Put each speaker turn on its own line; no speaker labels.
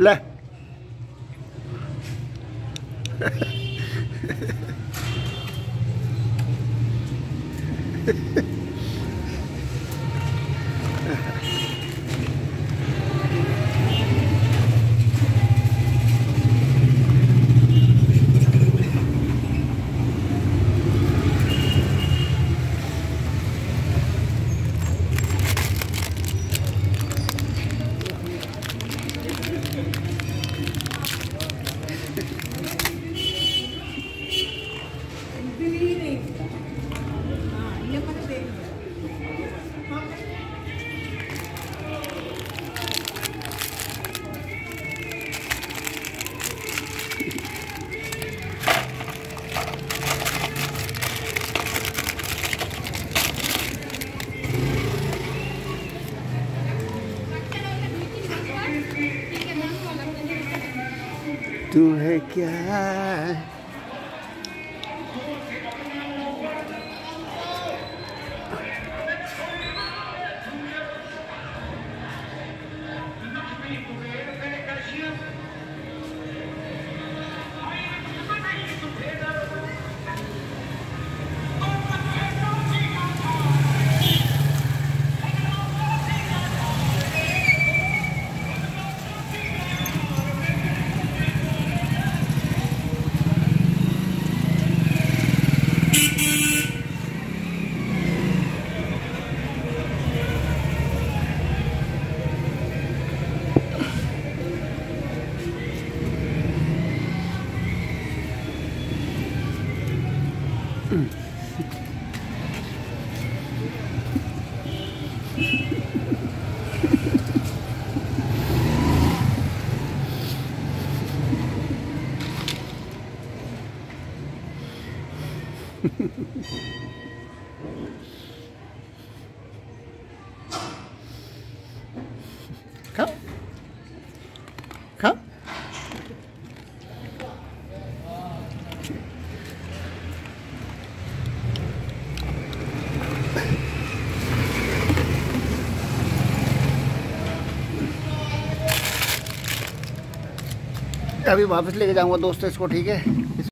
lên तू है क्या? Come. Come. अभी वापस लेके जाऊँगा दोस्तों इसको ठीक है?